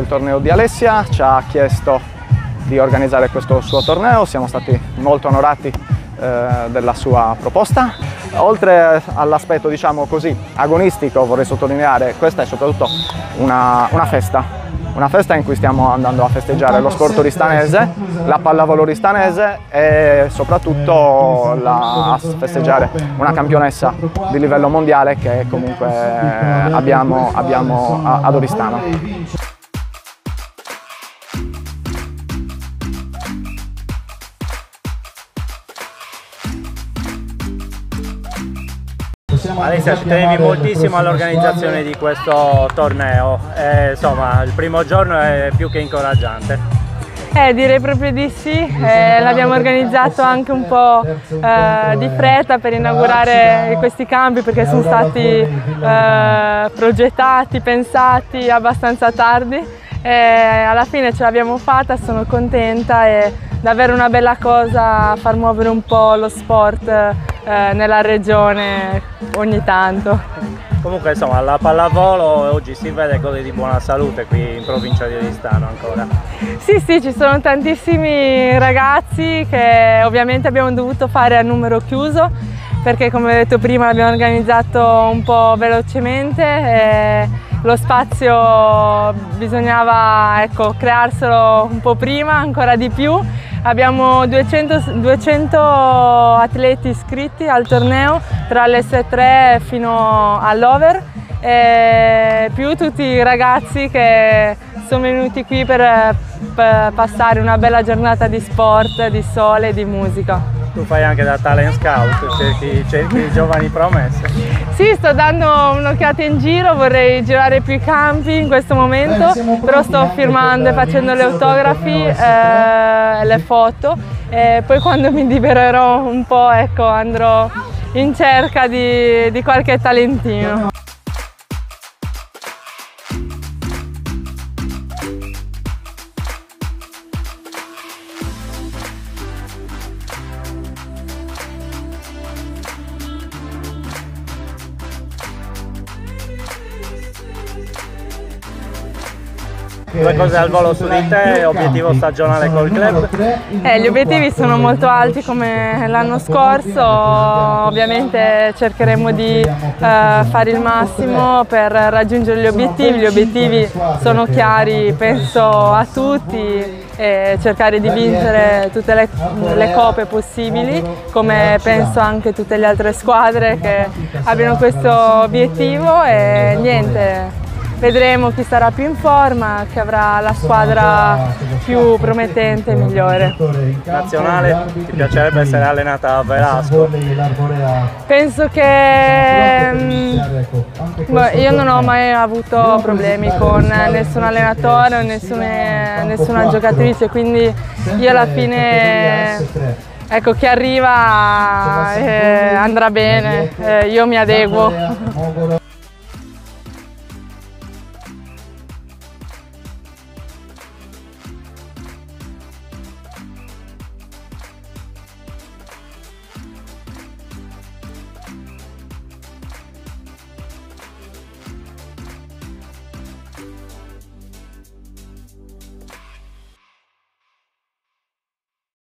Il torneo di Alessia ci ha chiesto di organizzare questo suo torneo, siamo stati molto onorati eh, della sua proposta. Oltre all'aspetto diciamo così agonistico vorrei sottolineare questa è soprattutto una, una festa, una festa in cui stiamo andando a festeggiare lo sport oristanese, la pallavolo oristanese e soprattutto la, a festeggiare una campionessa di livello mondiale che comunque abbiamo, abbiamo ad Oristano. Alessia ci tenevi moltissimo all'organizzazione di questo torneo. E, insomma il primo giorno è più che incoraggiante. Eh, direi proprio di sì, eh, l'abbiamo organizzato anche un po' eh, di fretta per inaugurare questi campi perché sono stati eh, progettati, pensati abbastanza tardi. E alla fine ce l'abbiamo fatta, sono contenta e davvero una bella cosa far muovere un po' lo sport eh, nella regione ogni tanto. Comunque insomma la pallavolo oggi si vede cose di buona salute qui in provincia di Oristano ancora. Sì sì ci sono tantissimi ragazzi che ovviamente abbiamo dovuto fare a numero chiuso perché come ho detto prima l'abbiamo organizzato un po' velocemente e lo spazio bisognava ecco, crearselo un po' prima, ancora di più. Abbiamo 200, 200 atleti iscritti al torneo tra l'S3 fino all'Over. Più tutti i ragazzi che sono venuti qui per, passare una bella giornata di sport, di sole e di musica tu fai anche da talent scout, cerchi, cerchi giovani promesse. Sì, sto dando un'occhiata in giro, vorrei girare più i campi in questo momento, però sto firmando e facendo le autografi e eh, le foto e poi quando mi libererò un po' ecco, andrò in cerca di, di qualche talentino. Due cose al volo su di te, obiettivo stagionale col club? Eh, gli obiettivi sono molto alti come l'anno scorso, ovviamente cercheremo di eh, fare il massimo per raggiungere gli obiettivi, gli obiettivi sono chiari penso a tutti e cercare di vincere tutte le, le coppe possibili come penso anche tutte le altre squadre che abbiano questo obiettivo. e niente, Vedremo chi sarà più in forma, chi avrà la squadra più promettente e migliore. Nazionale, ti piacerebbe essere allenata a Velasco? Penso che beh, io non ho mai avuto problemi con nessun allenatore o nessune, nessuna giocatrice, quindi io alla fine Ecco, chi arriva eh, andrà bene, eh, io mi adeguo.